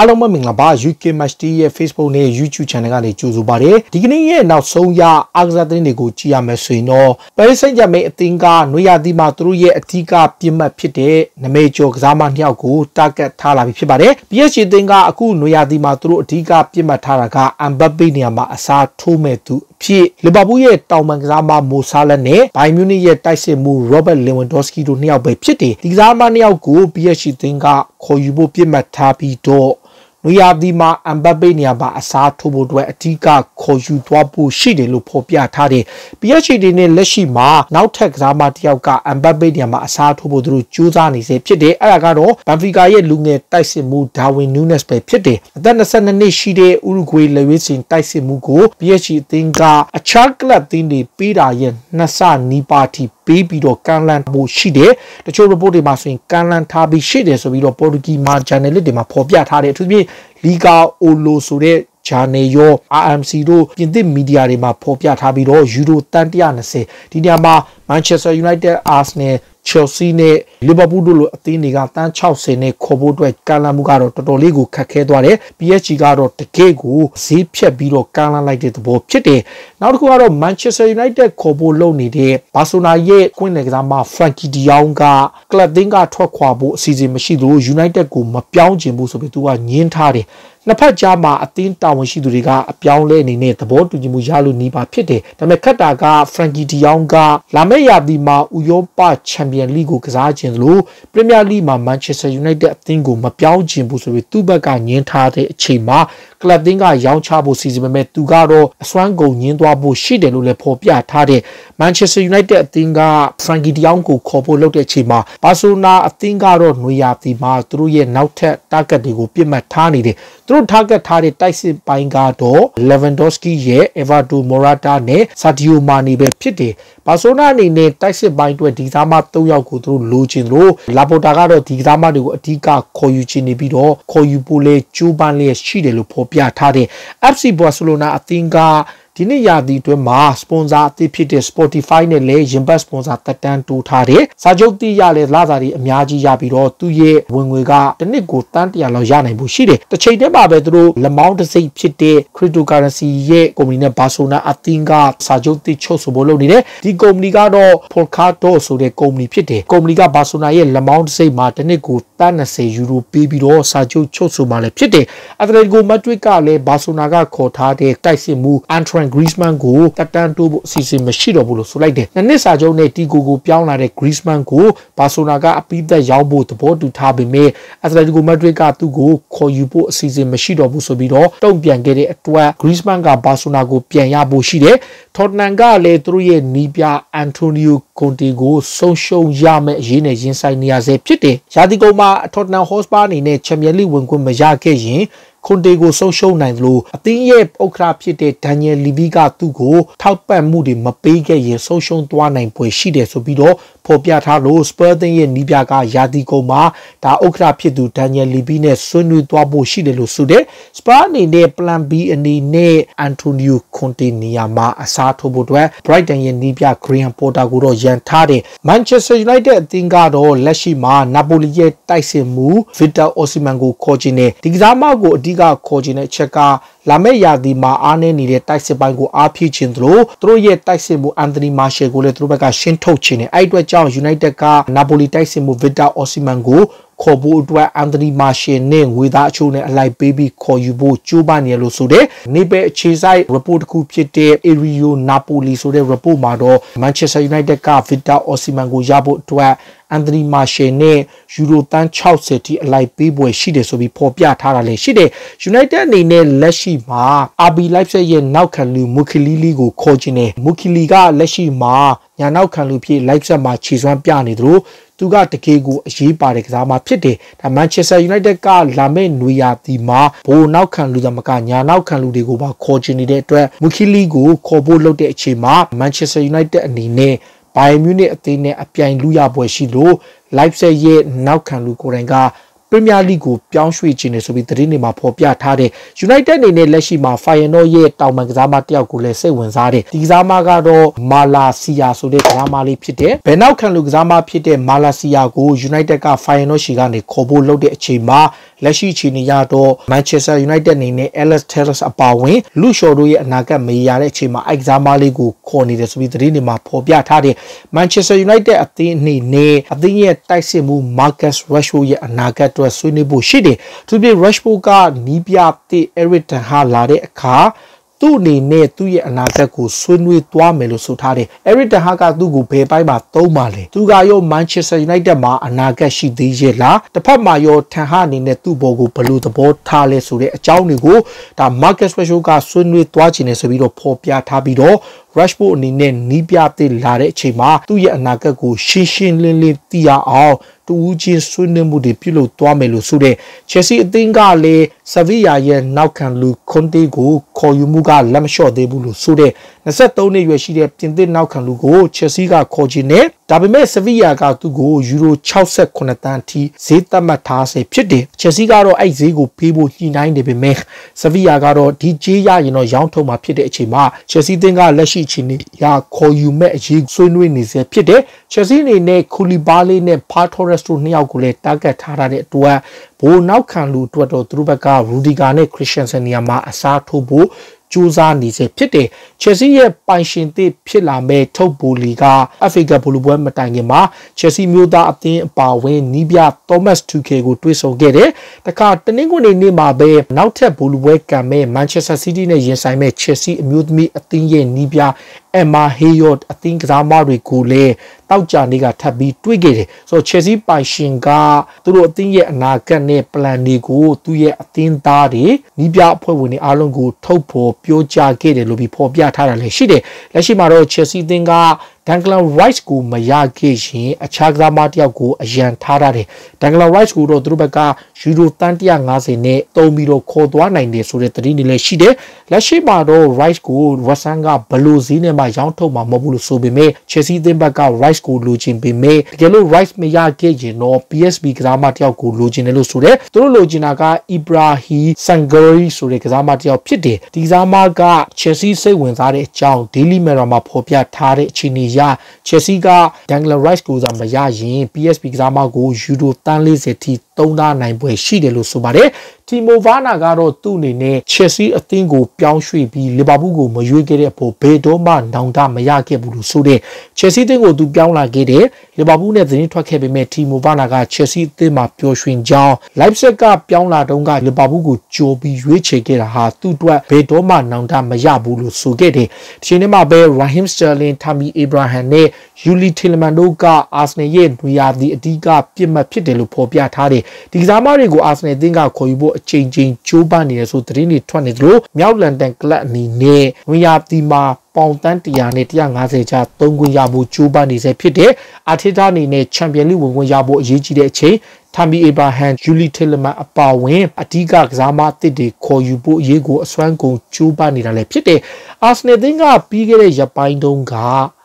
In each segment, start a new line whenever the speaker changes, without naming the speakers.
အားလုံးပဲမင်္ဂလာပါ UK Match Day ရဲ့ Facebook နဲ့ YouTube Channel ကနေကြိုဆိုပါရစေဒီကနေ့ရဲ့နောက်ဆုံးရအားကစားသတင်းတွေကိုကြည့်ရမယ်ဆိုရင်တော့ Paris Saint-Germain အသင်းကနွေရာသီမှာသူတို့ရဲ့အထူးကပြစ်မှတ်ဖြစ်တဲ့နမေကျော်ကစားမနှစ်ယောက်ကို target ထားလာပြီဖြစ်ပါတယ် PSG အသင်းကအခုနွေရာသီမှာသူတို့အထူးကပြစ်မှတ်ထားတာက Mbappe နေရာမှာအစားထိုးမဲ့သူဖြစ်လီဗာပူးရဲ့တောင်ပန်ကစားမမိုဆာလက်နဲ့ဘိုင်မြူနစ်ရဲ့တိုက်စစ်မှုရောဘတ်လင်ဝန်ဒေါစကီတို့နှစ်ယောက်ပဲဖြစ်တယ်ဒီကစားမနှစ်ယောက်ကို PSG အသင်းကခေါ်ယူဖို့ပြစ်မှတ်ထားပြီးတော့ နွေရာသီမှာအမ်ဘပ်ပေနေရာမှာအစားထိုးဖို့အတွက်အထူးကခေါ်ယူသွားဖို့ရှိတယ်လို့ဖော်ပြထားတယ်။ PSG နဲ့လက်ရှိမှာနောက်ထပ်ကစားမတစ်ယောက်ကအမ်ဘပ်ပေနေရာမှာအစားထိုးဖို့သူတို့ကြိုးစားနေစေဖြစ်တယ်။အဲ့ဒါကတော့ဘန်ဖီကာရဲ့လူငယ်တိုက်စစ်မှုဒါဝင်နူးနက်စ်ပဲဖြစ်တယ်။အသက်22နှစ်ရှိတဲ့ဥရုဂွေလေဝစ်စင်တိုက်စစ်မှုကို PSG အသင်းကအခြားကလပ်အသင်းတွေပေးတာရဲ့နှစ်ဆနီးပါးထိ ပေးပြီးတော့ကန်လန်ဖို့ရှိတယ်တချို့ report တွေမှာဆိုရင်ကန်လန်ထားပြီးရှိတယ်ဆိုပြီးတော့ပေါ်တူဂီမှာ journalist တွေမှာဖော်ပြထားတယ်အထူးသဖြင့်လီဂါအိုလိုဆိုတဲ့ဂျာနယ်ရော RMC တို့ပြင်သစ်မီဒီယာတွေမှာဖော်ပြထားပြီးတော့ယူရိုတန်120ဒီနေရာမှာ Manchester United Arsenal Chelsea နဲ့ Liverpool တို့လိုအသင်းတွေကတန်း60နဲ့ခေါ်ဖို့အတွက်ကမ်းလှမ်းမှုကတော့တော်တော်လေးကိုခက်ခဲသွားတယ် PSG ကတော့တကယ့်ကိုဈေးဖြတ်ပြီးတော့ကမ်းလှမ်းလိုက်တဲ့သဘောဖြစ်တယ်နောက်တစ်ခုကတော့ Manchester United ခေါ်ဖို့လုပ်နေတဲ့ Barcelona ရဲ့ကွင်းလယ်ကစားမ Frankie De Jong က club သင်းကထွက်ခွာဖို့အစီအစဉ်မရှိသလို United ကိုမပြောင်းချင်ဘူးဆိုပြီးသူကညင်းထားတယ် နှစ်ဖက်ကြားမှာအသင်းတာဝန်ရှိသူတွေကအပြောင်းလဲအနေနဲ့သဘောတူညီမှုရလို့နေပါဖြစ်တယ်ဒါပေမဲ့ခက်တာက Frankie De Jong ကလာမယ့်ရာသီမှာဥရောပချန်ပီယံလိကိုကစားခြင်းလို့ပရီးမီးယားလိမှာ Manchester United အသင်းကိုမပြောင်းချင်ဘူးဆိုပြီးသူ့ဘက်ကညင်းထားတဲ့အချိန်မှာကလပ်တင်းကရောင်းချဖို့စီစဉ်ပေမဲ့သူကတော့အစွမ်းကုန်ညင်းသွားဖို့ရှိတယ်လို့လည်းဖော်ပြထားတဲ့ Manchester United အသင်းက Frankie De Jong ကိုခေါ်ဖို့လုပ်တဲ့အချိန်မှာ Barcelona အသင်းကတော့နွေရာသီမှာသူတို့ရဲ့နောက်ထပ် target တွေကိုပြစ်မှတ်ထားနေတယ်သူတို့ target ထားတဲ့တိုက်စစ်ပိုင်းကတော့ Lewandowski ရဲ့ Everton Morata နဲ့ Sadio Mane ပဲဖြစ်တယ် ဘာဆိုနာအနေနဲ့တိုက်စစ်ပိုင်းအတွက်ဒီသားမ၃ယောက်ကိုသူတို့လိုချင်လို့လာပိုတာကတော့ဒီသားမတွေကိုအဓိကခေါ်ယူချင်နေပြီးတော့ခေါ်ယူဖို့လဲကြိုးပမ်းလျက်ရှိတယ်လို့ဖော်ပြထားတဲ့ FC Barcelona အသင်းက ဒီနေ့ရာသီအတွင်းမှာစပွန်ဆာအသစ်ဖြစ်တဲ့ Spotify နဲ့လည်းရင်ဘတ်စပွန်ဆာတက်တန်းတိုးထားတယ်။စာချုပ်တီးရလဲလာစာတွေအများကြီးရပြီးတော့သူ့ရဲ့ဝင်ငွေကတစ်နှစ်ကိုတန်း100လောက်ရနိုင်ဖို့ရှိတယ်။တစ်ချိန်တည်းမှာပဲသူတို့လမောင်းတစ်စိတ်ဖြစ်တဲ့ cryptocurrency ရဲ့ကုမ္ပဏီနဲ့ Barcelona အသင်းကစာချုပ်တီးချုပ်ဆိုဖို့လုပ်နေတယ်။ဒီကုမ္ပဏီကတော့ Polkadot ဆိုတဲ့ကုမ္ပဏီဖြစ်တယ်။ကုမ္ပဏီက Barcelona ရဲ့လမောင်းတစ်စိတ်မှာတစ်နှစ်ကို တန်း20ယူရိုပေးပြီးတော့စာချုပ်ချုပ်ဆိုမှလည်းဖြစ်တယ်။ Atletico Madrid ကလည်း Barcelona ကခေါ်ထားတဲ့တိုက်စစ်မှု Antoine Griezmann ကိုတက်တန်းတိုးဖို့အစီအစဉ်မရှိတော့ဘူးလို့ဆိုလိုက်တယ်။နှစ်နှစ်စာချုပ်နဲ့တီကိုကိုပြောင်းလာတဲ့ Griezmann ကိုဘာဆိုနာကအပိသက်ရောက်ဖို့သဘောတူထားပေမဲ့ Atletico Madrid ကသူ့ကိုခေါ်ယူဖို့အစီအစဉ်မရှိတော့ဘူးဆိုပြီးတော့တုံ့ပြန်ခဲ့တဲ့အတွက် Griezmann ကဘာဆိုနာကိုပြန်ရဖို့ရှိတယ်။ Tottenham ကလည်းသူတို့ရဲ့နီးပြ Antonio Conte ကိုဆုံးရှုံးရမယ့်အရေးနဲ့ရင်ဆိုင်နေရဆဲဖြစ်တယ်။ရာသီကုန်မှာ Tottenham Hotspur အနေနဲ့ Champions League ဝင်ခွင့်မရခဲ့ရင် ခွန်တေကိုဆုံးရှုံးနိုင်သလိုအသင်းရဲ့ဥက္ကဋ္ဌဖြစ်တဲ့ဒန်နီယယ်လီဗီကသူ့ကိုထောက်ပံ့မှုတွေမပေးခဲ့ရင်ဆုံးရှုံးသွားနိုင်ပွေရှိတယ်ဆိုပြီးတော့ဖော်ပြထားလို့စပါသင်းရဲ့နီးပြကယာတီကုံမှာဒါဥက္ကဋ္ဌဖြစ်သူဒန်နီယယ်လီဗီနဲ့ဆွေးနွေးသွားဖို့ရှိတယ်လို့ဆိုတဲ့စပါအနေနဲ့ plan B အနေနဲ့အန်တိုနီယိုခွန်တေနီယာမှာအစားထိုးဖို့အတွက် Brighton ရဲ့နီးပြ Graham Potter ကိုတော့ရန်ထားတယ် Manchester United အသင်းကတော့လက်ရှိမှာ Napoli ရဲ့တိုက်စစ်မှု Victor Osimhen ကိုခေါ်ချင်တယ်ဒီကစားမကိုအဓိကခေါ်ချင်တဲ့အချက်ကလာမယ့်ရာသီမှာအားနည်းနေတဲ့တိုက်စစ်ပိုင်းကိုအားဖြည့်ခြင်းသလိုသူတို့ရဲ့တိုက်စစ်မှုအန်တိုနီမာရှယ်ကိုလည်းသူတို့ဘက်ကရှင်းထုတ်ခြင်းနဲ့အဲ့အတွက်ကြောင့် United ကနာပိုလီတိုက်စစ်မှုဗစ်တာအော်စီမန်ကိုခေါ်ဖို့အတွက်အန်တိုနီမာရှယ်နဲ့ငွေသားအချို့နဲ့အလိုက်ပေးပြီးခေါ်ယူဖို့ကြိုးပမ်းနေလို့ဆိုတဲ့နေပဲအခြေဆိုင် report တစ်ခုဖြစ်တဲ့ Ario Napoli ဆိုတဲ့ report မှာတော့ Manchester United က Victor Osimhen ကိုရဖို့အတွက် အန်တိုနီမာရှယ်နဲ့ယူရိုတန်း60ထိအလိုက်ပေးပွဲရှိတယ်ဆိုပြီးဖော်ပြထားတာလည်းရှိတယ် United အနေနဲ့လက်ရှိမှာ RB Leipzig ရဲ့နောက်ခံလူမူခီလီလီကိုခေါ်ခြင်းနဲ့မူခီလီကလက်ရှိမှာညာနောက်ခံလူဖြစ် Leipzig မှာခြေစွမ်းပြနေသလိုသူကတကယ်ကိုအရေးပါတဲ့ကစားမဖြစ်တယ်ဒါ Manchester United ကလာမယ့်နွေရာသီမှာဘိုးနောက်ခံလူသမကညာနောက်ခံလူတွေကိုပါခေါ်ချင်နေတဲ့အတွက်မူခီလီကိုခေါ်ဖို့လုပ်တဲ့အချိန်မှာ Manchester United အနေနဲ့ ဘိုင်မြူနစ်အသင်းနဲ့အပြိုင်လူရပွဲရှိလို့ Leipzig ရဲ့နောက်ခံလူကိုယ်တိုင်က ပရီးမီးယားလိကိုပြောင်းရွှေ့ခြင်းနေဆိုပြီးသတင်းတွေမှာဖော်ပြထားတဲ့ United အနေနဲ့လက်ရှိမှာ Feyenoord ရဲ့တောင်ပံကစားမတယောက်ကိုလည်းစိတ်ဝင်စားတယ်ဒီကစားမကတော့မာလာစီယာဆိုတဲ့ကစားမလေးဖြစ်တယ်ဘယ်နောက်ခံလူကစားမဖြစ်တဲ့မာလာစီယာကို United က Feyenoord ရှိကနေခေါ်ဖို့လုပ်တဲ့အချိန်မှာလက်ရှိချီနေရတော့ Manchester United အနေနဲ့ Alex Telles အပါဝင်လူရှော်တို့ရဲ့အနာဂတ်မေးရတဲ့အချိန်မှာအိုက်ကစားမလေးကိုခေါ်နေတယ်ဆိုပြီးသတင်းတွေမှာဖော်ပြထားတယ် Manchester United အသင်းအနေနဲ့အသင်းရဲ့တိုက်စစ်မှု Marcus Rashford ရဲ့အနာဂတ်အတွက်ဆွေးနွေးဖို့ရှိတယ်သူပြ Rashford ကနီးပြတဲ့ Eric Ten Hag လာတဲ့အခါသူ့အနေနဲ့သူ့ရဲ့အနာဂတ်ကိုဆွေးနွေးသွားမယ်လို့ဆိုထားတယ်။ Eric Ten Hag ကသူ့ကိုဘယ်ပိုင်းမှာသုံးပါလဲ။သူကရော Manchester United မှာအနာဂတ်ရှိသေးရဲ့လား။တစ်ဖက်မှာရော Ten Hag အနေနဲ့သူ့ဘောကိုဘယ်လိုသဘောထားလဲဆိုတဲ့အကြောင်းတွေကိုဒါ Marcus Rashford ကဆွေးနွေးသွားခြင်းနဲ့ဆိုပြီးတော့ဖော်ပြထားပြီးတော့ Rashford အနေနဲ့နီးပြတဲ့လာတဲ့အချိန်မှာသူ့ရဲ့အနာဂတ်ကိုရှင်းရှင်းလင်းလင်းသိရအောင်တူဦးချင်းဆွေးနွေးမှုတွေပြုလုပ်သွားမယ်လို့ဆိုတဲ့ Chelsea အသင်းကလည်း Sevilla ရဲ့နောက်ခံလူ Conte ကိုခေါ်ယူမှုကလက်မလျှော့သေးဘူးလို့ဆိုတဲ့ 23နှစ်ရွယ်ရှိတဲ့ပြင်သစ်နောက်ခံလူကို Chelsea ကခေါ်ခြင်းနဲ့ဒါပေမဲ့ Sevilla ကသူ့ကိုယူရို68တန်းထိဈေးသတ်မှတ်ထားစေဖြစ်တယ်။ Chelsea ကတော့အဲ့ဈေးကိုပေးဖို့ညှိနှိုင်းနေပေမဲ့ Sevilla ကတော့ဒီကြေးရရင်တော့ရောင်းထုတ်မှာဖြစ်တဲ့အချိန်မှာ Chelsea သင်းကလက်ရှိချိန်นี้ရခေါ်ယူမဲ့အရေးဆွေးနွေးနေစေဖြစ်တယ်။ Chelsea အနေနဲ့ Koulibaly နဲ့ Pau Torres တို့နှစ်ယောက်ကိုလည်း target ထားတဲ့အတွက်ဘိုးနောက်ခံလူအတွက်တော့သူတို့ဘက်က Rudiger နဲ့ Christensen နေရာမှာအစားထိုးဖို့ ကြိုးစားနေစေဖြစ်တယ်။ Chelsea ရဲ့ပိုင်ရှင်သစ်ဖြစ်လာမဲ့ထုတ်ပိုလီက FA Cup ဘလူပွဲမတိုင်ခင်မှာ Chelsea မျိုးသားအသင်းအပါအဝင်နီးပြ Thomas Tuchel ကိုတွေ့ဆုံခဲ့တယ်။တခါတနင်္ဂနွေနေ့မှာပဲနောက်ထပ်ဘလူပွဲကံမဲ့ Manchester City နဲ့ရင်ဆိုင်မဲ့ Chelsea အမျိုးသမီးအသင်းရဲ့နီးပြ Emma Hayot အသင်းကစားမတွေကိုလည်း တောက်ကြနေကထပ်ပြီးတွေးခဲ့တယ်ဆိုတော့ Chelsea ပိုင်ရှင်ကသူတို့အသင်းရဲ့အနာဂတ်နဲ့ plan တွေကိုသူ့ရဲ့အသင်းသားတွေနီးပြအဖွဲ့ဝင်တွေအားလုံးကိုထုတ်ဖော်ပြောကြားခဲ့တယ်လို့ပြီးဖော်ပြထားတာလည်းရှိတယ်လက်ရှိမှာတော့ Chelsea အသင်းက Declan Rice ကိုမရခဲ့ရင်အခြားကစားမတယောက်ကိုအရန်ထားရတယ် Declan Rice ကိုတော့သူတို့ဘက်ကယူရိုတန်150နဲ့တုံးပြီးတော့ခေါ်သွားနိုင်တယ်ဆိုတဲ့သတင်းတွေလည်းရှိတယ်လက်ရှိမှာတော့ Rice ကို Watson ကဘလိုဈေးနဲ့မှရောင်းထုတ်မှာမဟုတ်ဘူးလို့ဆိုပေမဲ့ Chelsea အသင်းဘက်က Rice ကိုလိုချင်ပေမဲ့တကယ်လို့ Rice မရခဲ့ရင်တော့ PSV ကစားမတယောက်ကိုလိုချင်တယ်လို့ဆိုတယ်သူတို့လိုချင်တာက Ibrahim Sangari ဆိုတဲ့ကစားမတယောက်ဖြစ်တယ်ဒီကစားမက Chelsea စိတ်ဝင်စားတဲ့အကြောင်း Daily Mirror မှာဖော်ပြထားတဲ့အခြေအနေရ Chelsea က Declan Rice ကိုသာမရရင် PSV ကစားမကိုယူရိုတန်း40ထိသုံးသားနိုင်ပွဲရှိတယ်လို့ဆိုပါတယ် တီမိုဗာနာကတော့သူ့အနေနဲ့ Chelsea အသင်းကိုပြောင်းရွှေ့ပြီးလီဗာပူးကိုမရွေးခဲ့တဲ့အပေါ်ဘယ်တော့မှနောင်တမရခဲ့ဘူးလို့ဆိုတဲ့ Chelsea အသင်းကိုသူပြောင်းလာခဲ့တဲ့လီဗာပူးနဲ့သတင်းထွက်ခဲ့ပေမဲ့တီမိုဗာနာက Chelsea အသင်းမှာပျော်ရွှင်ကြောင်း Leipzig ကပြောင်းလာတုန်းကလီဗာပူးကိုကြိုပြီးရွေးချယ်ခဲ့တာဟာသူ့အတွက်ဘယ်တော့မှနောင်တမရဘူးလို့ဆိုခဲ့တယ်။ဒီချိန်ထဲမှာပဲ Raheem Sterling, Tammy Abraham နဲ့ Yuli Tielemans တို့က Arsenal ရဲ့နွေရာသီအဓိကပြစ်မှတ်ဖြစ်တယ်လို့ဖော်ပြထားတယ်။ဒီကစားမတွေကို Arsenal အသင်းကခေါ်ယူဖို့အချိန်ချင်းကြိုးပမ်းနေတယ်ဆိုသတင်းတွေထွက်နေသလိုမြောက်လန်ဒန်ကလပ်အနေနဲ့ဝင်ရတီမှာပေါင်တန်း100နဲ့150ကျာသုံးခွင့်ရဖို့ကြိုးပမ်းနေစေဖြစ်တဲ့အာထေတာအနေနဲ့ချန်ပီယံလိဝင်ခွင့်ရဖို့အရေးကြီးတဲ့အချိန်ထမ်ဘီအေဘာဟန်ဂျူလီတီလမန်အပါဝင်အဓိကကစားမအသစ်တွေခေါ်ယူဖို့အရေးကိုအစွမ်းကုန်ကြိုးပမ်းနေတာလည်းဖြစ်တယ်။အာဆနယ်သင်းကပြီးခဲ့တဲ့ရက်ပိုင်းတုန်းက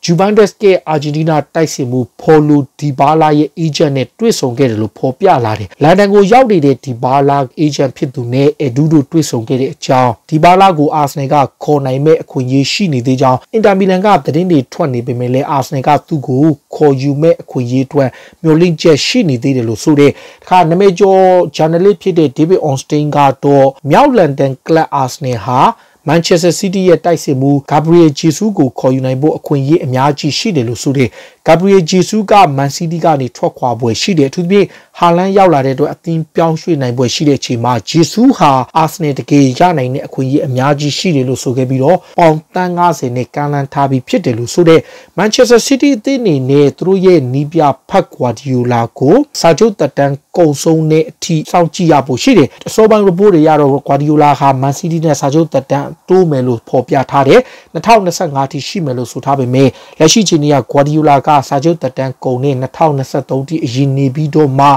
ဂျူဗန်ဒက်စ်ရဲ့အာဂျင်တီးနားတိုက်စစ်မှုဖော်လူဒီဘာလာရဲ့အေဂျင့်နဲ့တွေ့ဆုံခဲ့တယ်လို့ဖော်ပြလာတယ်။လန်ဒန်ကိုရောက်နေတဲ့ဒီဘာလာအေဂျင့်ဖြစ်သူနဲ့အဒူတို့တွေ့ဆုံခဲ့တဲ့အကြောင်းဒီဘာလာကိုအာဆနယ်ကခေါ်နိုင်မဲ့အခွင့်အရေးရှိနေသေးကြောင်းအင်တာမီလန်ကသတင်းတွေထွက်နေပေမဲ့လည်းအာဆနယ်ကသူ့ကိုခေါ်ယူမဲ့အခွင့်အရေးအတွက်မျှော်လင့်ချက်ရှိနေသေးတယ်လို့ဆိုတဲ့တခါနမေကျော်ဂျာနယ်လစ်ဖြစ်တဲ့ဒေးဗစ်အွန်စတိန်ကတော့မြောက်လန်ဒန်ကလပ်အာဆနယ်ဟာ မန်ချက်စတာစီးတီးရဲ့တိုက်စစ်မှုဂါဘရီယယ်ဂျေဆူးကိုခေါ်ယူနိုင်ဖို့အခွင့်အရေးအများကြီးရှိတယ်လို့ဆိုတဲ့ဂါဘရီယယ်ဂျေဆူးကမန်စီးတီးကနေထွက်ခွာပွဲရှိတယ်အထူးသဖြင့်ဟာလန်ရောက်လာတဲ့အတွက်အသင်းပြောင်းရွှေ့နိုင်ပွဲရှိတဲ့အချိန်မှာဂျေဆူးဟာအာဆနယ်တကယ်ရနိုင်တဲ့အခွင့်အရေးအများကြီးရှိတယ်လို့ဆိုခဲ့ပြီးတော့ပေါင်တန်း90နဲ့ကန်လန်ထားပြီးဖြစ်တယ်လို့ဆိုတဲ့မန်ချက်စတာစီးတီးအသင်းအနေနဲ့သူတို့ရဲ့နီးပြဖတ်ကွာဒီယိုလာကိုစာချုပ်တက်တန်းကုံဆုံးတဲ့အထိစောင့်ကြည့်ရဖို့ရှိတယ်အစောပိုင်း report တွေရတော့ကွာဒီယိုလာဟာမန်စီးတီးနဲ့စာချုပ်တက်တန်းတိုးမယ်လို့ဖော်ပြထားတယ်2025ထိရှိမယ်လို့ဆိုထားပေမဲ့လက်ရှိချိန်ကကွာဒီယိုလာကစာချုပ်တက်တန်းကုန်နဲ့2023ထိအရင်နေပြီးတော့မှ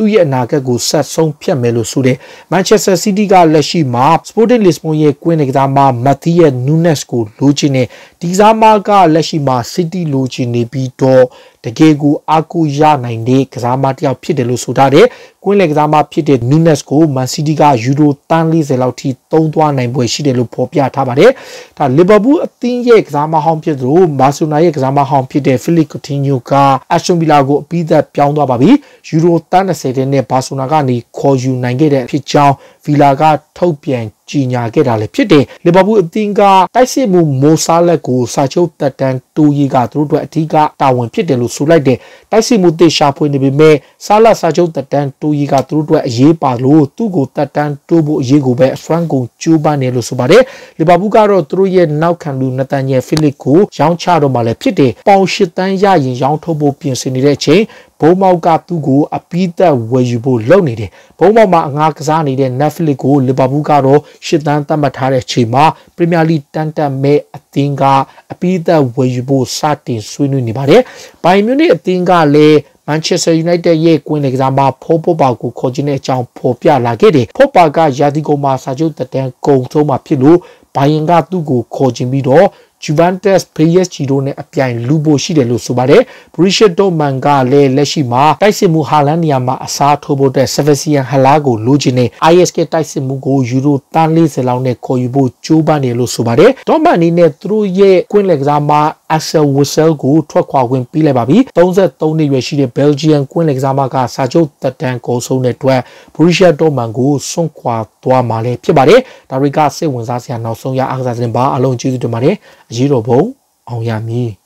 သူသူ့ရဲ့အနာဂတ်ကိုဆက်ဆုံးဖြတ်မယ်လို့ဆိုတဲ့ Manchester City ကလက်ရှိမှာ Sporting Lisbon ရဲ့ကွင်းကစားမ Matthias Nunes ကိုလိုချင်တဲ့ဒီကစားမကလက်ရှိမှာ City လိုချင်နေပြီးတော့တကယ်ကိုအားကိုးရနိုင်တဲ့ကစားမတစ်ယောက်ဖြစ်တယ်လို့ဆိုထားတယ်။ကွင်းလေကစားမဖြစ်တဲ့ Nunes ကို Man City ကယူရိုတန်း40လောက်ထိသုံးသွားနိုင်ပွဲရှိတယ်လို့ဖော်ပြထားပါတယ်။ဒါ Liverpool အသင်းရဲ့ကစားမဟောင်းဖြစ်သလို Barcelona ရဲ့ကစားမဟောင်းဖြစ်တဲ့ Philippe Coutinho က Aston Villa ကိုအပြီးသက်ပြောင်းသွားပါပြီ။ယူရိုတန်း30တဲ့နဲ့ Barcelona ကနေခေါ်ယူနိုင်ခဲ့တဲ့ဖြစ်ကြောင်း Villa ကထုတ်ပြန် ကြီးညာခဲ့တာလည်းဖြစ်တယ်လီဗာပူးအသင်းကတိုက်စစ်မှုမိုဆာလက်ကိုစာချုပ်တက်တန်းတိုးရေးကသူတို့အတွက်အထူးကတာဝန်ဖြစ်တယ်လို့ဆိုလိုက်တယ်တိုက်စစ်မှုတေရှာဖွေနေပေမဲ့ဆာလက်စာချုပ်တက်တန်းတိုးရေးကသူတို့အတွက်အရေးပါလို့သူ့ကိုတက်တန်းတိုးဖို့အရေးကိုပဲအစွမ်းကုန်ကြိုးပမ်းနေလို့ဆိုပါတယ်လီဗာပူးကတော့သူတို့ရဲ့နောက်ခံလူနတန်ရဲ့ဖိလစ်ကိုရောင်းချတော့မှလည်းဖြစ်တယ်ပေါင်၈တန်းရရင်ရောင်းထုတ်ဖို့ပြင်ဆင်နေတဲ့အချိန်ဘုံမောက်ကသူ့ကိုအပီးသက်ဝယ်ယူဖို့လုပ်နေတယ်ဘုံမောက်မှာအငှားကစားနေတဲ့ Netflix ကိုလီဗာပူးကတော့ရှစ်တန်းသတ်မှတ်ထားတဲ့အချိန်မှာပရီးမီယာလိတန်တက်မဲ့အသင်းကအပီးသက်ဝယ်ယူဖို့စတင်ဆွေးနွေးနေပါတယ်ဘိုင်မြူနစ်အသင်းကလည်း Manchester United ရဲ့ကွင်းလေကစားမဖိုးပိုပါကိုခေါ်ခြင်းတဲ့အကြောင်းဖော်ပြလာခဲ့တယ်ဖိုးပါကယာတီကုံမှာစာချုပ်တက်တန်းကုံဆုံးမှာဖြစ်လို့ဘိုင်ယန်ကသူ့ကိုခေါ်ခြင်းပြီးတော့ Juventus PSG တို့နဲ့အပြိုင်လူဖို့ရှိတယ်လို့ဆိုပါတယ်။ Borussia Dortmund ကလည်းလက်ရှိမှာတိုက်စစ်မှုဟာလန်နီယာမှာအစားထိုးဖို့တဲ့ Sebastian Haller ကိုလိုချင်တဲ့ ISK တိုက်စစ်မှုကိုယူရိုတန်း40လောက်နဲ့ခေါ်ယူဖို့ကြိုးပမ်းတယ်လို့ဆိုပါတယ်။ Dortmund အနေနဲ့သူတို့ရဲ့ကွင်းလက်ကစားမှာ Axel Witsel ကိုထွက်ခွာခွင့်ပေးလိုက်ပါပြီ။33နှစ်ရွယ်ရှိတဲ့ Belgian ကွင်းလက်ကစားမကစာချုပ်သက်တမ်းကုန်ဆုံးတဲ့အတွက် Borussia Dortmund ကိုစွန့်ခွာသွားမှာလည်းဖြစ်ပါတယ်။ဒါတွေကစိတ်ဝင်စားစရာနောက်ဆုံးရအားကစားသတင်းပါအလုံးကျေးဇူးတင်ပါတယ်။အရေးတော်ပုံအောင်ရမည်